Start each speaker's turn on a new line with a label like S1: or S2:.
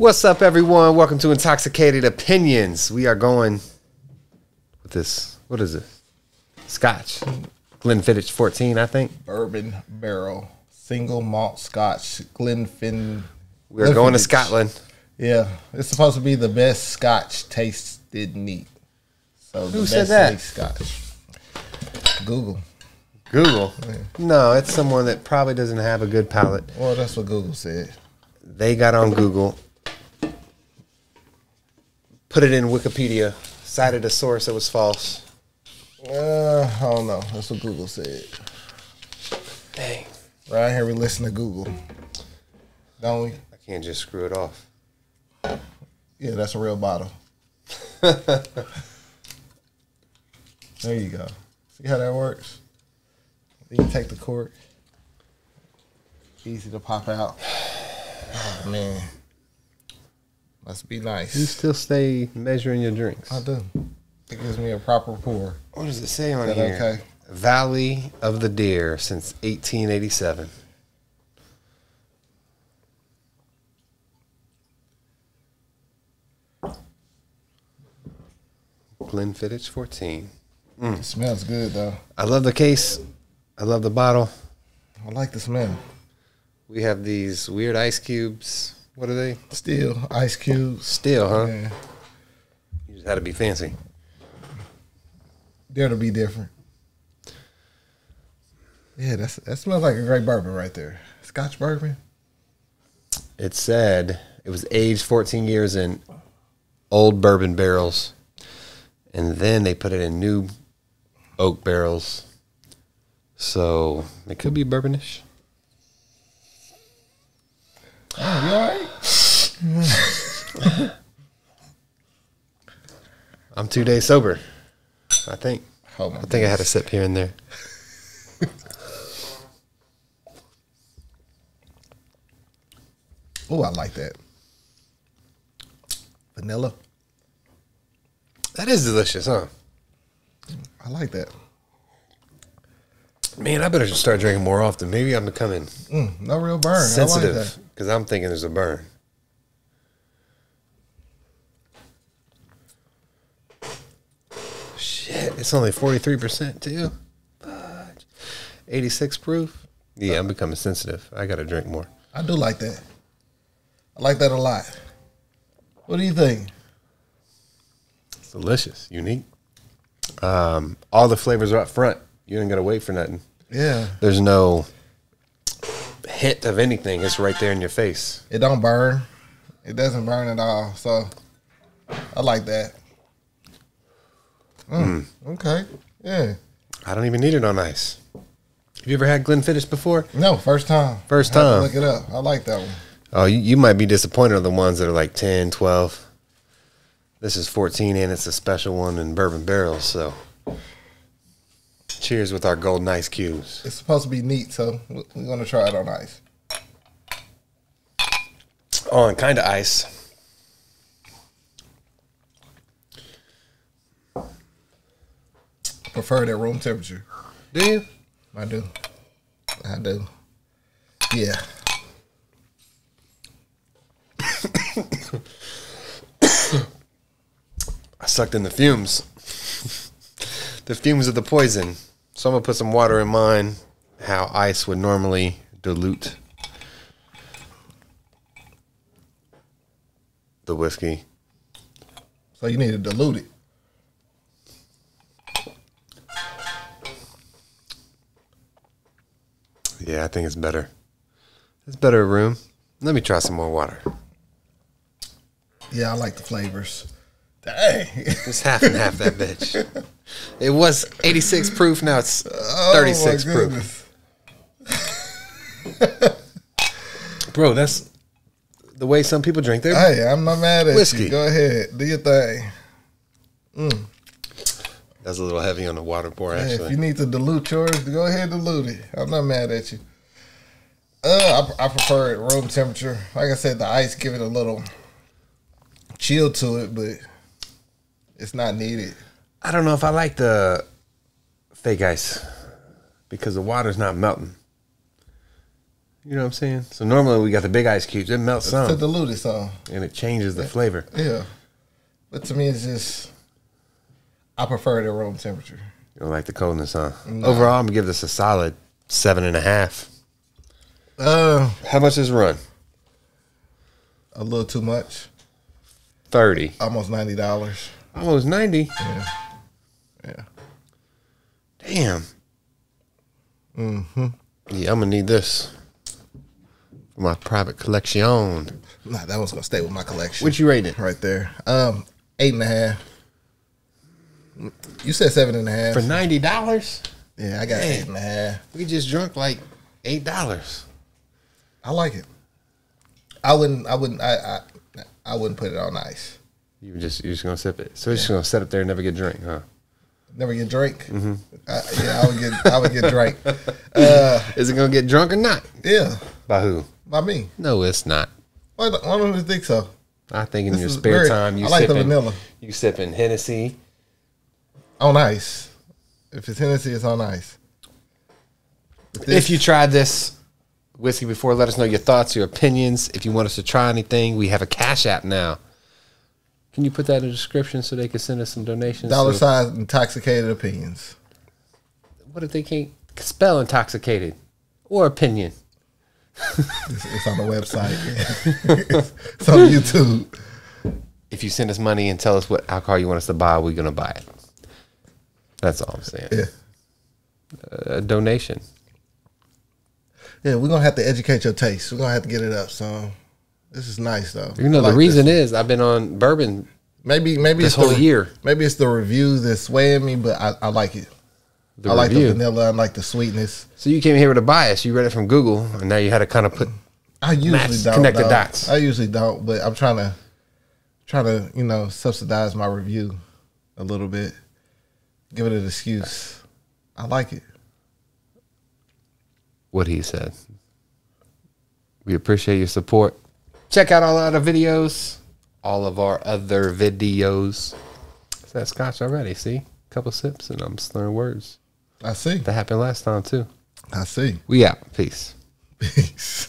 S1: What's up, everyone? Welcome to Intoxicated Opinions. We are going with this. What is it? Scotch. Glenfiddich 14, I think.
S2: bourbon barrel single malt Scotch Glenfin.
S1: We're going to Scotland.
S2: Yeah, it's supposed to be the best Scotch tasted neat. So the
S1: Who said that?
S2: Scotch. Google.
S1: Google. No, it's someone that probably doesn't have a good palate.
S2: Well, that's what Google said.
S1: They got on Google, put it in Wikipedia, cited a source that was false.
S2: Uh, I don't know. That's what Google said.
S1: Dang.
S2: Right here, we listen to Google, don't we?
S1: I can't just screw it off.
S2: Yeah, that's a real bottle. there you go. See how that works? You can take the cork. Easy to pop out. Oh man. Must be nice.
S1: You still stay measuring your drinks.
S2: I do. It gives me a proper pour.
S1: What does it say on
S2: Is that
S1: here?
S2: okay?
S1: Valley of the Deer since 1887. Glenfiddich 14. Mm.
S2: It smells good though.
S1: I love the case. I love the bottle.
S2: I like the smell.
S1: We have these weird ice cubes. What are they?
S2: Still, ice cubes.
S1: Steel, huh?
S2: Yeah.
S1: You just had to be fancy.
S2: Dare to be different. Yeah, that's that smells like a great bourbon right there. Scotch bourbon.
S1: It said it was aged 14 years in old bourbon barrels. And then they put it in new oak barrels. So it could be bourbonish.
S2: Oh, you all right?
S1: I'm two days sober. I think.
S2: Oh,
S1: I think I had a sip here and there.
S2: Oh, I like that. Vanilla.
S1: That is delicious, huh?
S2: I like that.
S1: Man, I better just start drinking more often. Maybe I'm becoming
S2: Mm, no real burn. I like
S1: sensitive
S2: that.
S1: Because I'm thinking there's a burn. Shit, it's only 43% too. Fudge. 86 proof. Yeah, I'm becoming sensitive. I got to drink more.
S2: I do like that. I like that a lot. What do you think?
S1: It's delicious, unique. Um, all the flavors are up front. You ain't got to wait for nothing.
S2: Yeah,
S1: There's no hint of anything. It's right there in your face.
S2: it don't burn. It doesn't burn at all. So I like that. Mm, Okay. Yeah.
S1: I don't even need it on ice. Have you ever had Glenfiddich before?
S2: No, first time.
S1: First
S2: I have to
S1: time.
S2: Look it up. I like that one.
S1: Oh, you, you might be disappointed in the ones that are like 10, 12. This is 14 and it's a special one in bourbon barrels. So cheers with our golden ice cubes.
S2: It's supposed to be neat, so we- we're gonna try it on ice.
S1: On kind of ice.
S2: Prefer it at room temperature.
S1: Do you?
S2: I do. I do. Yeah.
S1: I sucked in the fumes. the fumes of the poison. So I'm to put some water in mine, how ice would normally dilute the whiskey.
S2: So you need to dilute it.
S1: Yeah, I think it's better. It's better room. Let me try some more water.
S2: Yeah, I like the flavors. Dang.
S1: Just half and half that bitch. It was 86 proof, now it's
S2: Oh,
S1: 36
S2: my
S1: proof. Bro, that's the way some people drink their
S2: Hey, I'm not mad at
S1: Whiskey.
S2: you. Go ahead. Do your thing.
S1: That's a little heavy on the water pour,
S2: Hey, if
S1: actually.
S2: you need to dilute yours, go ahead and dilute it. I'm not mad at you. Uh, I, I prefer it room temperature. Like I said, the ice give it a little chill to it, but it's not needed.
S1: I don't know if I like the fake ice because the water's not melting. You know what I'm saying? So normally we got the big ice cubes. It melts
S2: To
S1: some
S2: dilute it some.
S1: and it changes the flavor.
S2: Yeah. But to me, it's just, I prefer it at room temperature.
S1: You don't like the coldness, huh? Overall, I'm gonna give this a solid seven and a half.
S2: Uh,
S1: How much is run?
S2: a little too much.
S1: Thirty.
S2: Almost ninety dollars.
S1: Almost ninety.
S2: Yeah. Yeah.
S1: Damn. Mm-hmm. Yeah, I'm gonna need this for my private collection.
S2: Nah, that one's gonna stay with my collection.
S1: What you rate it?
S2: right there? Um, eight and a half. You said seven and a half.
S1: For ninety dollars?
S2: yeah, I got
S1: Damn.
S2: eight and a half.
S1: We just drunk like eight dollars.
S2: I like it. I wouldn't. I wouldn't. I. I, I wouldn't put it on ice.
S1: You just you're just gonna sip it. So you're just gonna sit up there and never get drink, huh?
S2: Never get drink.
S1: Mm-hmm.
S2: I, yeah, I would get. I would get drink. Uh,
S1: Is it gonna get drunk or not?
S2: yeah,
S1: By who?
S2: by me.
S1: No, it's not.
S2: Why, don't- why don't you think so?
S1: I think in
S2: This
S1: your spare
S2: very-
S1: time you
S2: I like the vanilla.
S1: you sipping Hennessy.
S2: On ice. If it's Hennessy, it's on ice. But this-
S1: If you tried this whiskey before, let us know your thoughts, your opinions. If you want us to try anything, we have a Cash App now. Can you put that in the description so they can send us some donations?
S2: dollar size intoxicated opinions.
S1: What if they can't spell intoxicated or opinion?
S2: It's, it's on the website. it's on YouTube.
S1: If you send us money and tell us what alcohol you want us to buy, we're gonna buy it. That's all I'm saying.
S2: Yeah.
S1: Uh, a donation.
S2: Yeah, we're gonna have to educate your taste. We're gonna have to get it up. So this is nice though.
S1: You know,
S2: I
S1: the
S2: like
S1: reason is I've been on bourbon
S2: maybe maybe
S1: this
S2: it's the
S1: whole year.
S2: Maybe it's the review that's swaying me, but I, I like it.
S1: the
S2: I like the vanilla. I like the sweetness.
S1: So you came here with a bias. You read it from Google, and now you had to kind of put.
S2: I usually
S1: Match-
S2: don't
S1: connect the dots.
S2: I usually don't, but I'm trying to trying to you know subsidize my review a little bit. Give it an excuse. I like it.
S1: what he said. We appreciate your support. Check out all our other videos, all of our other videos. Is that scotch already? See, A couple sips and I'm slurring words.
S2: I see.
S1: That happened last time too.
S2: I see.
S1: We out. Peace.
S2: Peace.